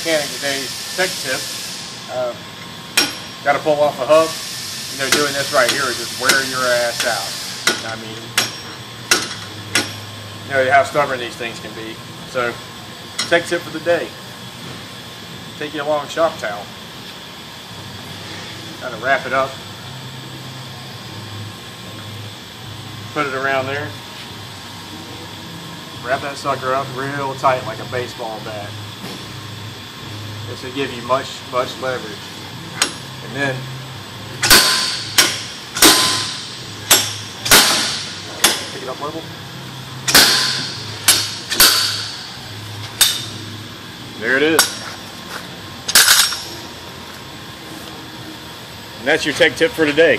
mechanic today's tech tip. Uh, Got to pull off a hub. You know, doing this right here is just wear your ass out. I mean, you know how stubborn these things can be. So, tech tip for the day. Take you long shop towel. Kind of wrap it up. Put it around there. Wrap that sucker up real tight like a baseball bat. This will give you much, much leverage. And then pick it up level. There it is. And that's your tech tip for today.